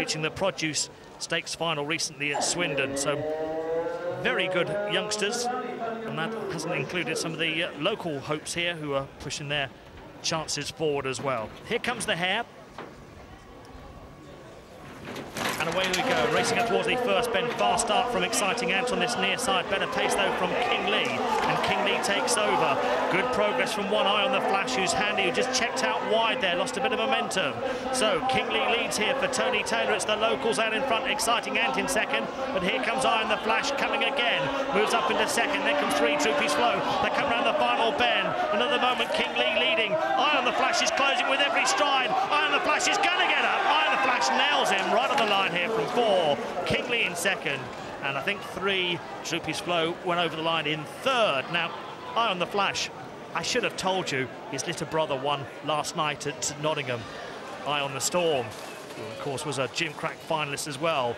reaching the produce stakes final recently at Swindon. So very good youngsters, and that hasn't included some of the uh, local hopes here who are pushing their chances forward as well. Here comes the hare. And away we go, racing up towards the first bend. Fast start from Exciting Ant on this near side. Better pace, though, from King Lee. Takes over. Good progress from One Eye on the Flash, who's handy, who just checked out wide there, lost a bit of momentum. So King Lee leads here for Tony Taylor. It's the locals out in front. Exciting Ant in second. But here comes Eye on the Flash coming again. Moves up into second. Then comes three, Troopy's Flow. They come around the final bend. Another moment, King Lee leading. Eye on the Flash is closing with every stride. Eye on the Flash is going to get up. Eye on the Flash nails him right on the line here from four. King Lee in second. And I think three, Troopy's Flow went over the line in third. Now, Eye on the Flash. I should have told you his little brother won last night at Nottingham. Eye on the Storm, who of course was a Gimcrack finalist as well.